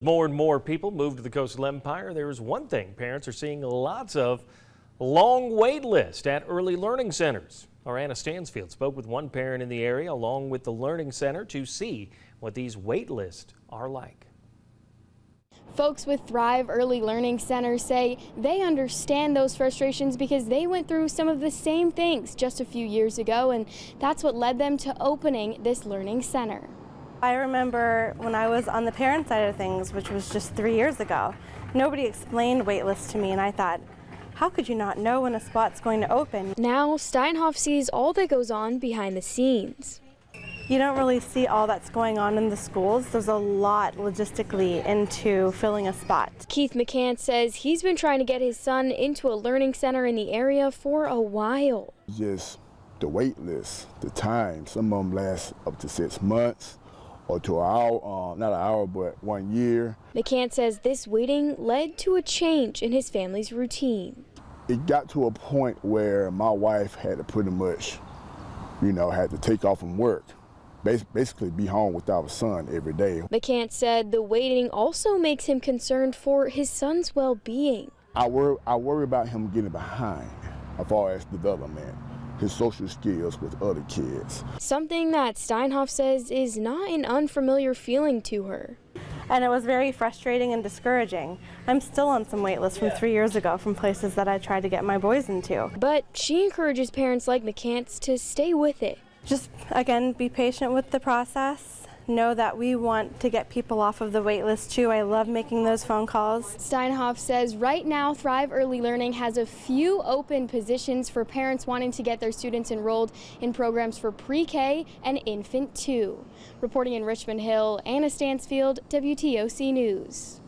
More and more people move to the coastal empire. There's one thing parents are seeing lots of long wait list at early learning centers. Our Anna Stansfield spoke with one parent in the area along with the learning center to see what these wait lists are like. Folks with Thrive Early Learning Center say they understand those frustrations because they went through some of the same things just a few years ago, and that's what led them to opening this learning center. I remember when I was on the parent side of things, which was just three years ago, nobody explained waitlist to me, and I thought, how could you not know when a spot's going to open? Now, Steinhoff sees all that goes on behind the scenes. You don't really see all that's going on in the schools. There's a lot logistically into filling a spot. Keith McCann says he's been trying to get his son into a learning center in the area for a while. Just the wait list, the time, some of them last up to six months or to an hour, uh, not an hour, but one year. McCann says this waiting led to a change in his family's routine. It got to a point where my wife had to pretty much, you know, had to take off from work, basically be home with our son every day. McCann said the waiting also makes him concerned for his son's well-being. I worry, I worry about him getting behind as far as development his social skills with other kids. Something that Steinhoff says is not an unfamiliar feeling to her. And it was very frustrating and discouraging. I'm still on some wait lists from three years ago from places that I tried to get my boys into. But she encourages parents like McCants to stay with it. Just, again, be patient with the process know that we want to get people off of the wait list too. I love making those phone calls. Steinhoff says right now Thrive Early Learning has a few open positions for parents wanting to get their students enrolled in programs for pre-K and infant 2. Reporting in Richmond Hill, Anna Stansfield, WTOC News.